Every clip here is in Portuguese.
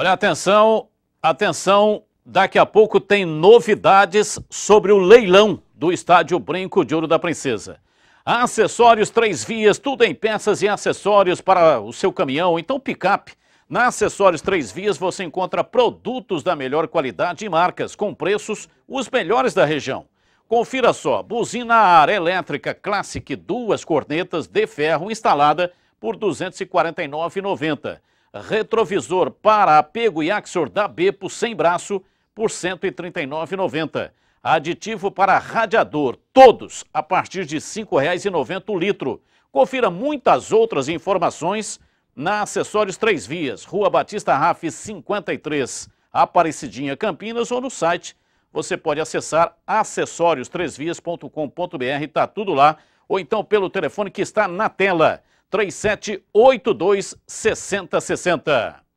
Olha, atenção, atenção, daqui a pouco tem novidades sobre o leilão do Estádio Brinco de Ouro da Princesa. Acessórios três vias, tudo em peças e acessórios para o seu caminhão, então picape. Na Acessórios Três Vias você encontra produtos da melhor qualidade e marcas, com preços os melhores da região. Confira só, buzina ar elétrica Classic, duas cornetas de ferro instalada por R$ 249,90. Retrovisor para apego e Axor da Bepo sem braço por R$ 139,90. Aditivo para radiador, todos a partir de R$ 5,90 o litro. Confira muitas outras informações na Acessórios Três Vias, Rua Batista Raf 53, Aparecidinha, Campinas ou no site. Você pode acessar acessóriostrêsvias.com.br, está tudo lá, ou então pelo telefone que está na tela, 3782 6060.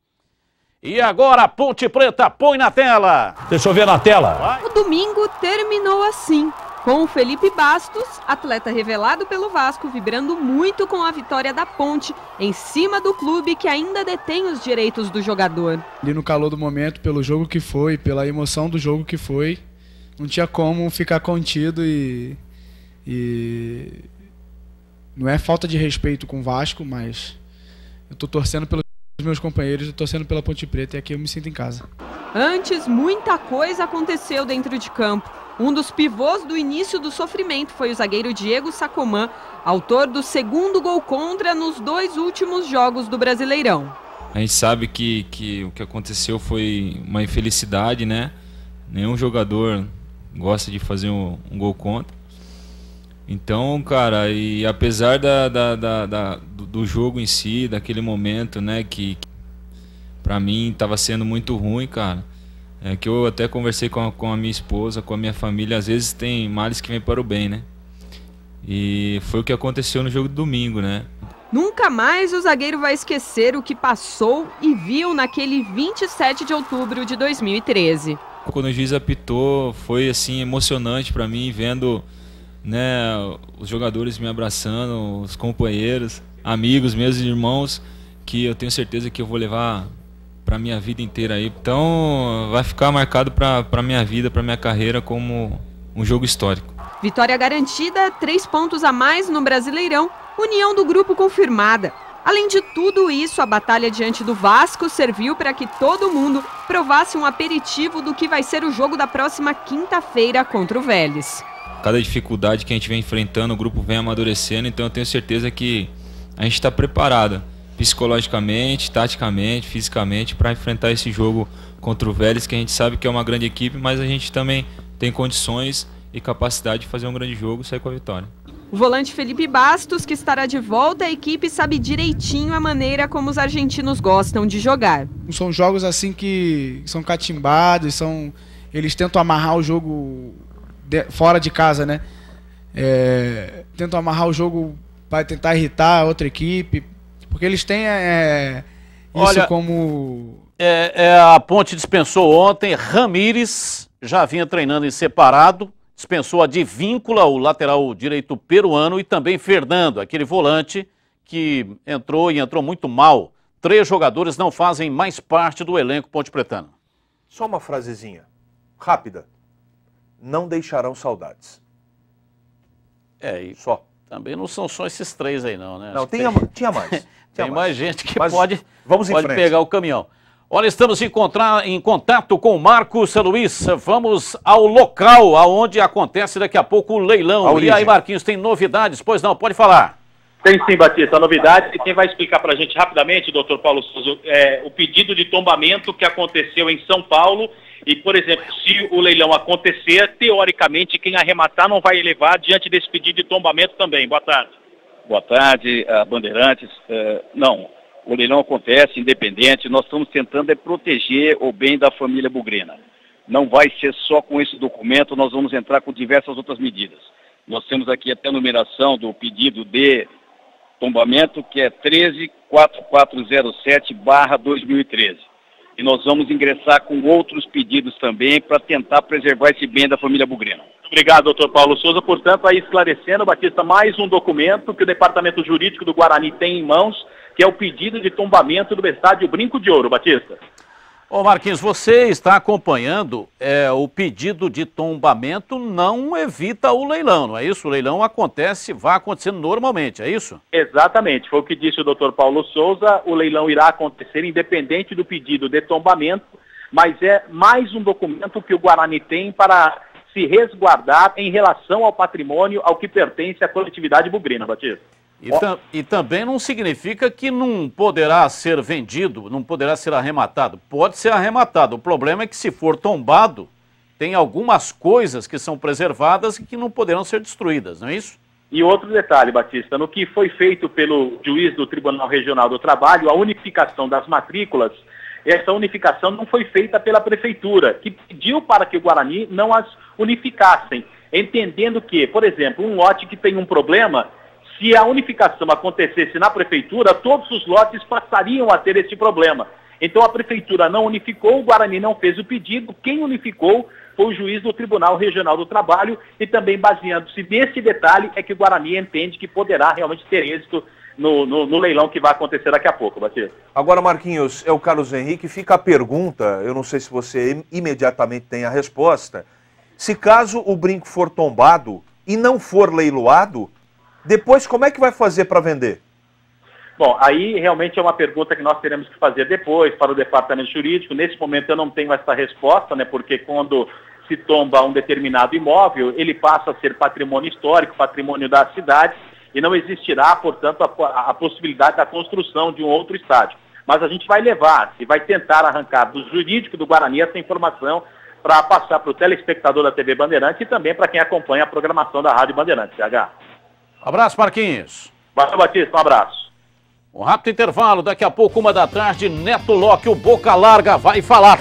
E agora, Ponte Preta, põe na tela. Deixa eu ver na tela. Vai. O domingo terminou assim. Com o Felipe Bastos, atleta revelado pelo Vasco, vibrando muito com a vitória da Ponte em cima do clube que ainda detém os direitos do jogador. Ali no calor do momento, pelo jogo que foi, pela emoção do jogo que foi, não tinha como ficar contido e, e não é falta de respeito com o Vasco, mas eu tô torcendo pelos meus companheiros, eu tô torcendo pela Ponte Preta e aqui eu me sinto em casa. Antes, muita coisa aconteceu dentro de campo. Um dos pivôs do início do sofrimento foi o zagueiro Diego Sacomã, autor do segundo gol contra nos dois últimos jogos do Brasileirão. A gente sabe que, que o que aconteceu foi uma infelicidade, né? Nenhum jogador gosta de fazer um, um gol contra. Então, cara, e apesar da, da, da, da do jogo em si, daquele momento, né, que, que para mim estava sendo muito ruim, cara, é que eu até conversei com a, com a minha esposa, com a minha família, às vezes tem males que vêm para o bem, né? E foi o que aconteceu no jogo do domingo, né? Nunca mais o zagueiro vai esquecer o que passou e viu naquele 27 de outubro de 2013. Quando o juiz apitou, foi assim emocionante para mim vendo, né, os jogadores me abraçando, os companheiros, amigos, meus irmãos, que eu tenho certeza que eu vou levar para minha vida inteira aí. Então vai ficar marcado para minha vida, para minha carreira como um jogo histórico. Vitória garantida, três pontos a mais no Brasileirão, união do grupo confirmada. Além de tudo isso, a batalha diante do Vasco serviu para que todo mundo provasse um aperitivo do que vai ser o jogo da próxima quinta-feira contra o Vélez. Cada dificuldade que a gente vem enfrentando, o grupo vem amadurecendo, então eu tenho certeza que a gente está preparado psicologicamente, taticamente, fisicamente para enfrentar esse jogo contra o Vélez, que a gente sabe que é uma grande equipe, mas a gente também tem condições e capacidade de fazer um grande jogo e sair com a vitória. O volante Felipe Bastos, que estará de volta, a equipe sabe direitinho a maneira como os argentinos gostam de jogar. São jogos assim que são catimbados, são eles tentam amarrar o jogo de, fora de casa, né? É, tentam amarrar o jogo para tentar irritar a outra equipe, porque eles têm é, isso Olha, como. É, é, a Ponte dispensou ontem. Ramires já vinha treinando em separado. Dispensou a Divíncula, o lateral direito peruano, e também Fernando, aquele volante que entrou e entrou muito mal. Três jogadores não fazem mais parte do elenco Ponte Pretano. Só uma frasezinha, rápida. Não deixarão saudades. É, e só. Também não são só esses três aí, não, né? Não, tem, tinha mais. Tem mais gente que Mas pode, vamos pode pegar o caminhão. Olha, estamos em, encontrar, em contato com o Marcos Luiz. Vamos ao local aonde acontece daqui a pouco o leilão. E aí, Marquinhos, tem novidades? Pois não, pode falar. Tem sim, Batista, novidade. E quem vai explicar para a gente rapidamente, doutor Paulo Souza, é, o pedido de tombamento que aconteceu em São Paulo. E, por exemplo, se o leilão acontecer, teoricamente, quem arrematar não vai levar diante desse pedido de tombamento também. Boa tarde. Boa tarde, Bandeirantes. Uh, não, o leilão acontece independente, nós estamos tentando é proteger o bem da família Bugrina. Não vai ser só com esse documento, nós vamos entrar com diversas outras medidas. Nós temos aqui até a numeração do pedido de tombamento, que é 134407-2013. E nós vamos ingressar com outros pedidos também para tentar preservar esse bem da família Bugrina. Obrigado, doutor Paulo Souza. Portanto, aí esclarecendo, Batista, mais um documento que o Departamento Jurídico do Guarani tem em mãos, que é o pedido de tombamento do estádio Brinco de Ouro, Batista. Ô Marquinhos, você está acompanhando é, o pedido de tombamento não evita o leilão, não é isso? O leilão acontece, vai acontecendo normalmente, é isso? Exatamente, foi o que disse o doutor Paulo Souza, o leilão irá acontecer independente do pedido de tombamento, mas é mais um documento que o Guarani tem para se resguardar em relação ao patrimônio ao que pertence à coletividade bugrina, Batista. E, tam, e, também não significa que não poderá ser vendido, não poderá ser arrematado. Pode ser arrematado. O problema é que se for tombado, tem algumas coisas que são preservadas e que não poderão ser destruídas, não é isso? E outro detalhe, Batista, no que foi feito pelo juiz do Tribunal Regional do Trabalho, a unificação das matrículas, essa unificação não foi feita pela prefeitura, que pediu para que o Guarani não as unificassem, entendendo que, por exemplo, um lote que tem um problema, se a unificação acontecesse na prefeitura, todos os lotes passariam a ter esse problema. Então a prefeitura não unificou, o Guarani não fez o pedido, quem unificou foi o juiz do Tribunal Regional do Trabalho e também baseando-se nesse detalhe é que o Guarani entende que poderá realmente ter êxito no, no, no, leilão que vai acontecer daqui a pouco, Batista. Agora, Marquinhos, é o Carlos Henrique, fica a pergunta, eu não sei se você imediatamente tem a resposta, se caso o brinco for tombado e não for leiloado, depois, como é que vai fazer para vender? Bom, aí realmente é uma pergunta que nós teremos que fazer depois para o departamento jurídico. Nesse momento eu não tenho essa resposta, né? Porque quando se tomba um determinado imóvel, ele passa a ser patrimônio histórico, patrimônio da cidade, e não existirá, portanto, a, a possibilidade da construção de um outro estádio. Mas a gente vai levar e vai tentar arrancar do jurídico do Guarani essa informação para passar para o telespectador da TV Bandeirantes e também para quem acompanha a programação da Rádio Bandeirantes, CH. Abraço, Marquinhos. Valeu, Batista. Um abraço. Um rápido intervalo. Daqui a pouco, uma da tarde, Neto Locke, o Boca Larga, vai falar.